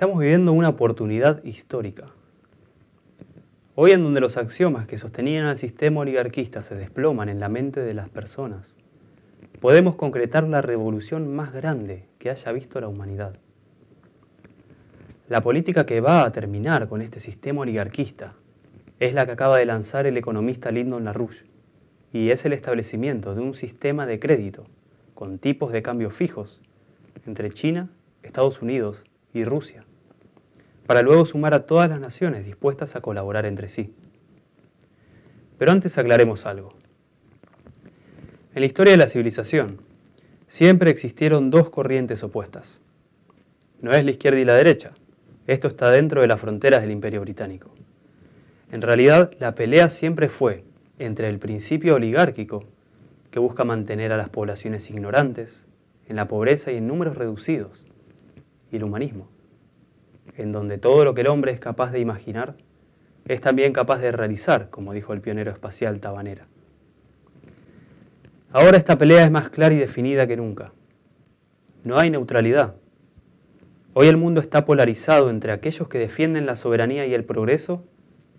Estamos viviendo una oportunidad histórica. Hoy en donde los axiomas que sostenían al sistema oligarquista se desploman en la mente de las personas, podemos concretar la revolución más grande que haya visto la humanidad. La política que va a terminar con este sistema oligarquista es la que acaba de lanzar el economista Lyndon LaRouche y es el establecimiento de un sistema de crédito con tipos de cambio fijos entre China, Estados Unidos y Rusia, para luego sumar a todas las naciones dispuestas a colaborar entre sí. Pero antes aclaremos algo. En la historia de la civilización, siempre existieron dos corrientes opuestas. No es la izquierda y la derecha, esto está dentro de las fronteras del Imperio Británico. En realidad, la pelea siempre fue entre el principio oligárquico, que busca mantener a las poblaciones ignorantes, en la pobreza y en números reducidos, y el humanismo, en donde todo lo que el hombre es capaz de imaginar es también capaz de realizar, como dijo el pionero espacial Tabanera. Ahora esta pelea es más clara y definida que nunca. No hay neutralidad. Hoy el mundo está polarizado entre aquellos que defienden la soberanía y el progreso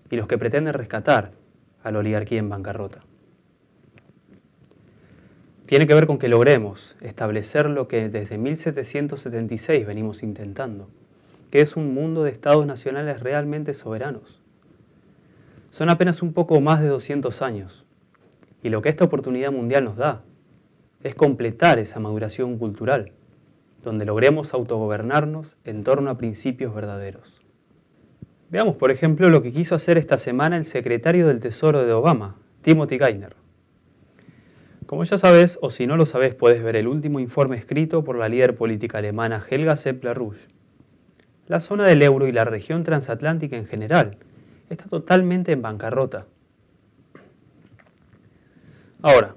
y los que pretenden rescatar a la oligarquía en bancarrota. Tiene que ver con que logremos establecer lo que desde 1776 venimos intentando, que es un mundo de estados nacionales realmente soberanos. Son apenas un poco más de 200 años, y lo que esta oportunidad mundial nos da es completar esa maduración cultural, donde logremos autogobernarnos en torno a principios verdaderos. Veamos, por ejemplo, lo que quiso hacer esta semana el secretario del Tesoro de Obama, Timothy Geithner. Como ya sabes, o si no lo sabes, puedes ver el último informe escrito por la líder política alemana Helga Sepp-Rouge. La zona del euro y la región transatlántica en general está totalmente en bancarrota. Ahora,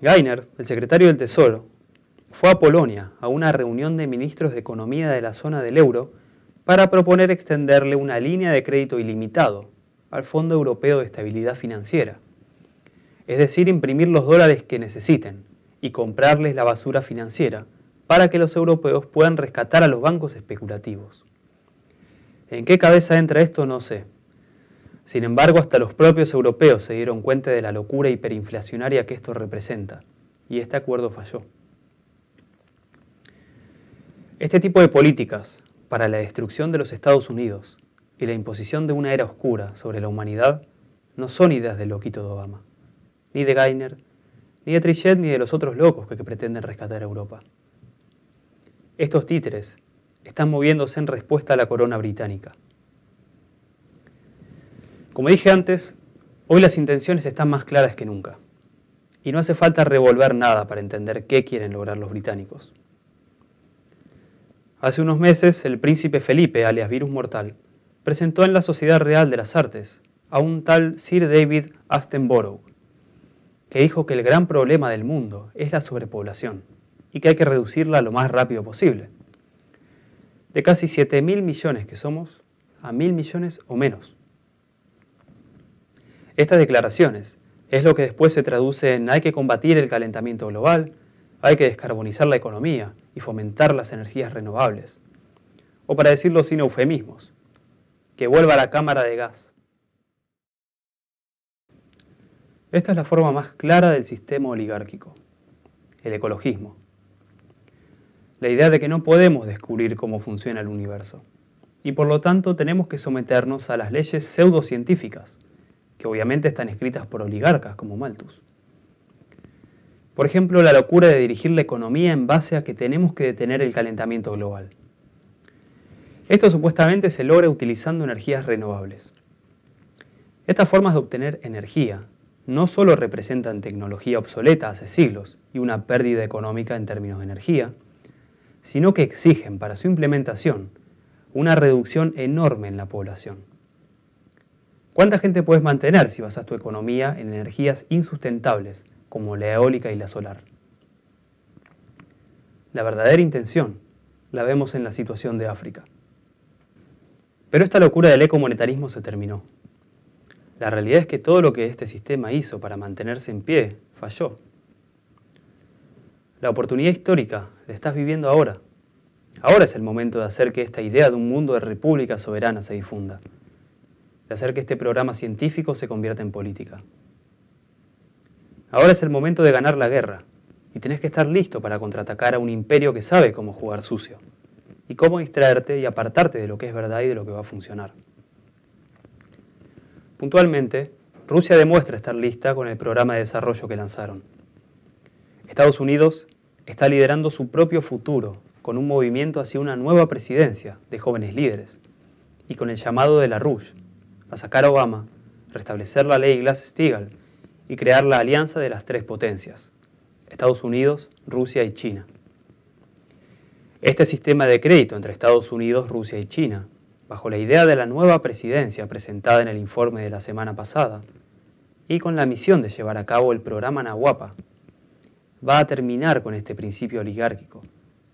Geithner, el secretario del Tesoro, fue a Polonia a una reunión de ministros de Economía de la zona del euro para proponer extenderle una línea de crédito ilimitado al Fondo Europeo de Estabilidad Financiera, es decir, imprimir los dólares que necesiten y comprarles la basura financiera para que los europeos puedan rescatar a los bancos especulativos. ¿En qué cabeza entra esto? No sé, sin embargo, hasta los propios europeos se dieron cuenta de la locura hiperinflacionaria que esto representa, y este acuerdo falló. Este tipo de políticas para la destrucción de los Estados Unidos y la imposición de una era oscura sobre la humanidad no son ideas del loquito de Obama, ni de Geithner, ni de Trichet, ni de los otros locos que pretenden rescatar a Europa. Estos títeres están moviéndose en respuesta a la corona británica como dije antes, hoy las intenciones están más claras que nunca. Y no hace falta revolver nada para entender qué quieren lograr los británicos. Hace unos meses, el príncipe Felipe, alias Virus Mortal, presentó en la Sociedad Real de las Artes a un tal Sir David Aston que dijo que el gran problema del mundo es la sobrepoblación y que hay que reducirla lo más rápido posible. De casi 7 mil millones que somos, a mil millones o menos. Estas declaraciones es lo que después se traduce en hay que combatir el calentamiento global, hay que descarbonizar la economía y fomentar las energías renovables. O para decirlo sin eufemismos, que vuelva a la cámara de gas. Esta es la forma más clara del sistema oligárquico, el ecologismo. La idea de que no podemos descubrir cómo funciona el universo y por lo tanto tenemos que someternos a las leyes pseudocientíficas que obviamente están escritas por oligarcas como Malthus. Por ejemplo, la locura de dirigir la economía en base a que tenemos que detener el calentamiento global. Esto supuestamente se logra utilizando energías renovables. Estas formas de obtener energía no solo representan tecnología obsoleta hace siglos y una pérdida económica en términos de energía, sino que exigen para su implementación una reducción enorme en la población. ¿Cuánta gente puedes mantener si basas tu economía en energías insustentables como la eólica y la solar? La verdadera intención la vemos en la situación de África. Pero esta locura del ecomonetarismo se terminó. La realidad es que todo lo que este sistema hizo para mantenerse en pie falló. La oportunidad histórica la estás viviendo ahora. Ahora es el momento de hacer que esta idea de un mundo de república soberana se difunda, de hacer que este programa científico se convierta en política. Ahora es el momento de ganar la guerra, y tenés que estar listo para contraatacar a un imperio que sabe cómo jugar sucio, y cómo distraerte y apartarte de lo que es verdad y de lo que va a funcionar. Puntualmente, Rusia demuestra estar lista con el programa de desarrollo que lanzaron. Estados Unidos está liderando su propio futuro con un movimiento hacia una nueva presidencia de jóvenes líderes y con el llamado de la Rouge a sacar a Obama, restablecer la ley Glass-Steagall y crear la alianza de las tres potencias, Estados Unidos, Rusia y China. Este sistema de crédito entre Estados Unidos, Rusia y China, bajo la idea de la nueva presidencia presentada en el informe de la semana pasada, y con la misión de llevar a cabo el programa Nahuapa, va a terminar con este principio oligárquico,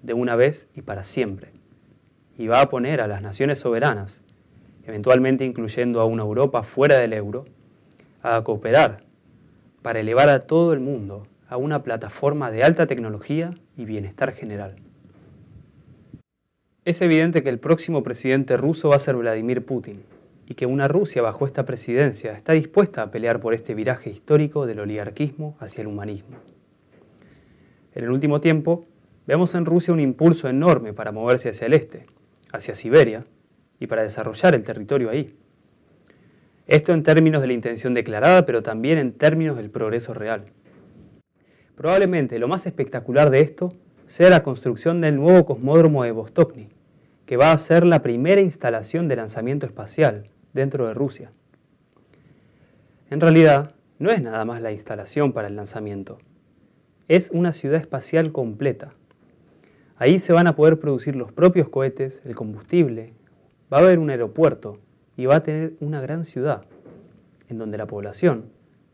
de una vez y para siempre, y va a poner a las naciones soberanas, eventualmente incluyendo a una Europa fuera del euro, a cooperar para elevar a todo el mundo a una plataforma de alta tecnología y bienestar general. Es evidente que el próximo presidente ruso va a ser Vladimir Putin y que una Rusia bajo esta presidencia está dispuesta a pelear por este viraje histórico del oligarquismo hacia el humanismo. En el último tiempo, vemos en Rusia un impulso enorme para moverse hacia el este, hacia Siberia, y para desarrollar el territorio ahí. Esto en términos de la intención declarada, pero también en términos del progreso real. Probablemente lo más espectacular de esto sea la construcción del nuevo cosmódromo de Vostokny, que va a ser la primera instalación de lanzamiento espacial dentro de Rusia. En realidad, no es nada más la instalación para el lanzamiento, es una ciudad espacial completa. Ahí se van a poder producir los propios cohetes, el combustible, va a haber un aeropuerto y va a tener una gran ciudad, en donde la población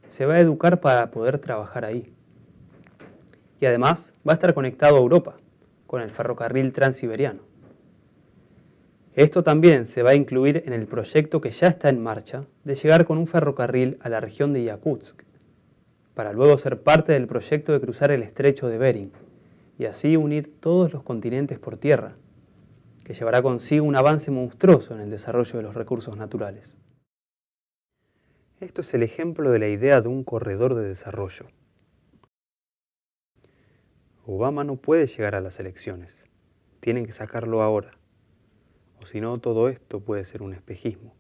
se va a educar para poder trabajar ahí. Y además va a estar conectado a Europa, con el ferrocarril transiberiano. Esto también se va a incluir en el proyecto que ya está en marcha de llegar con un ferrocarril a la región de Yakutsk, para luego ser parte del proyecto de cruzar el estrecho de Bering y así unir todos los continentes por tierra, que llevará consigo un avance monstruoso en el desarrollo de los recursos naturales. Esto es el ejemplo de la idea de un corredor de desarrollo. Obama no puede llegar a las elecciones, tienen que sacarlo ahora, o si no todo esto puede ser un espejismo,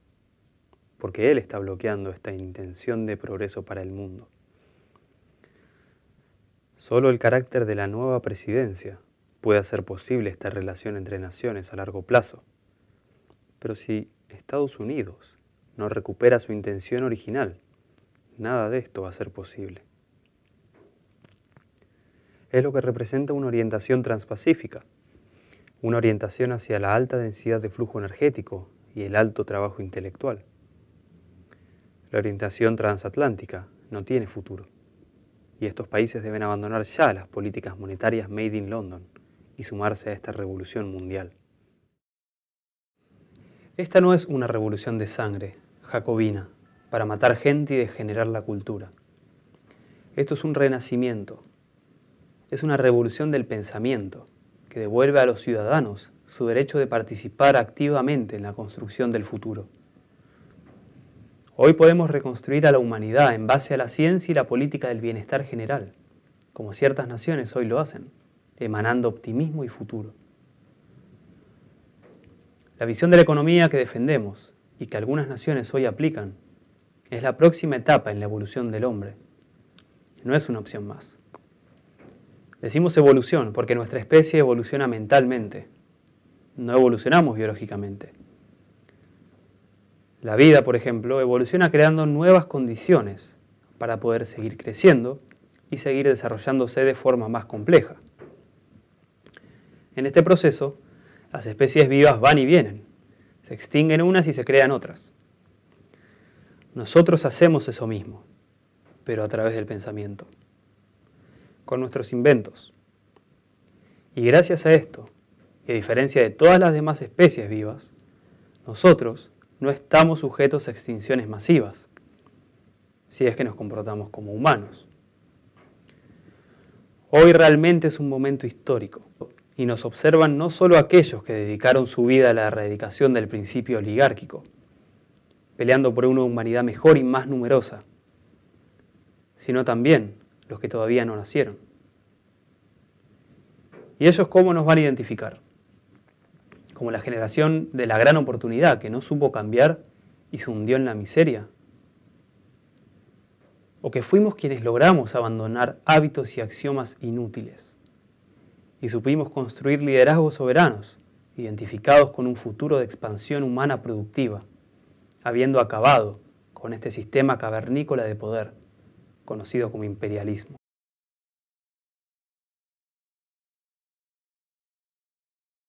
porque él está bloqueando esta intención de progreso para el mundo. Solo el carácter de la nueva presidencia puede hacer posible esta relación entre naciones a largo plazo. Pero si Estados Unidos no recupera su intención original, nada de esto va a ser posible. Es lo que representa una orientación transpacífica, una orientación hacia la alta densidad de flujo energético y el alto trabajo intelectual. La orientación transatlántica no tiene futuro y estos países deben abandonar ya las políticas monetarias made in London y sumarse a esta revolución mundial. Esta no es una revolución de sangre, jacobina, para matar gente y degenerar la cultura. Esto es un renacimiento, es una revolución del pensamiento que devuelve a los ciudadanos su derecho de participar activamente en la construcción del futuro. Hoy podemos reconstruir a la humanidad en base a la ciencia y la política del bienestar general, como ciertas naciones hoy lo hacen, emanando optimismo y futuro. La visión de la economía que defendemos y que algunas naciones hoy aplican es la próxima etapa en la evolución del hombre. No es una opción más. Decimos evolución porque nuestra especie evoluciona mentalmente. No evolucionamos biológicamente. La vida, por ejemplo, evoluciona creando nuevas condiciones para poder seguir creciendo y seguir desarrollándose de forma más compleja. En este proceso, las especies vivas van y vienen, se extinguen unas y se crean otras. Nosotros hacemos eso mismo, pero a través del pensamiento, con nuestros inventos. Y gracias a esto, y a diferencia de todas las demás especies vivas, nosotros no estamos sujetos a extinciones masivas, si es que nos comportamos como humanos. Hoy realmente es un momento histórico y nos observan no solo aquellos que dedicaron su vida a la erradicación del principio oligárquico, peleando por una humanidad mejor y más numerosa, sino también los que todavía no nacieron. ¿Y ellos cómo nos van a identificar? Como la generación de la gran oportunidad que no supo cambiar y se hundió en la miseria. O que fuimos quienes logramos abandonar hábitos y axiomas inútiles y supimos construir liderazgos soberanos, identificados con un futuro de expansión humana productiva, habiendo acabado con este sistema cavernícola de poder, conocido como imperialismo.